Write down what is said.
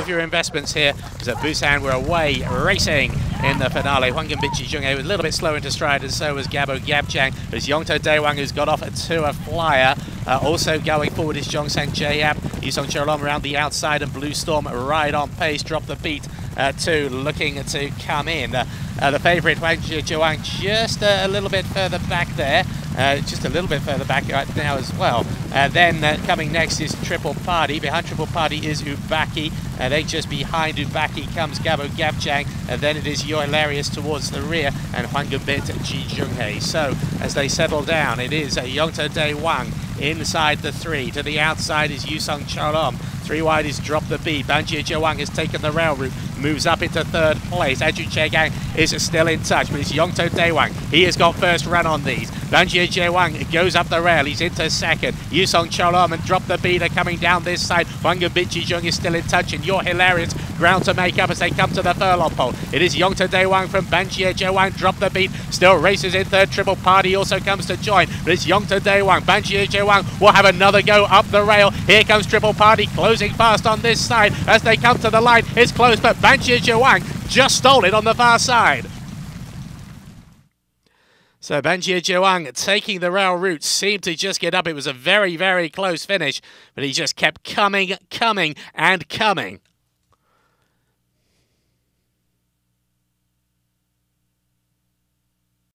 of your investments here. Because at Busan we're away racing in the finale. Huang Binchi Zhonghe was a little bit slow into stride, and so was Gabo Gabchang. There's Yongto Daewang who's got off to a flyer. Uh, also going forward is Jongsang Jayap. Yusong Cherolom around the outside, and Blue Storm right on pace. Drop the beat uh, looking to come in. Uh, uh, the favourite Huang Jiajuang just a little bit further back there. Uh, just a little bit further back right now as well. Uh, then uh, coming next is Triple Party. Behind Triple Party is Ubaki. Uh, then just behind Ubaki comes Gabo Gabchang. And then it is Yo Hilarious towards the rear and Huangabit Ji Junghei. So as they settle down, it is uh, Yongto Day Wang inside the three. To the outside is Yusong Cholom. Three wide is Drop the B. Banjiui Jewang has taken the rail route, moves up into third place. Andrew Chegang is still in touch, but it's Yongto Daewang. He has got first run on these. Banjiui Jewang goes up the rail. He's into second. Yusong Cholom and Drop the B. They're coming down this side. Wanga Binchi Jung is still in touch, and You're Hilarious ground to make up as they come to the furlong pole. It is Yongto Daewang from Banjiui Jewang. Drop the beat. Still races in third. Triple Party also comes to join, but it's Yongto Daewang. Banjiui Jewang will have another go up the rail. Here comes Triple Party closing closing fast on this side as they come to the line. It's close, but Banshee Jiawang just stole it on the far side. So Banjiui Jewang taking the rail route seemed to just get up. It was a very, very close finish, but he just kept coming, coming, and coming.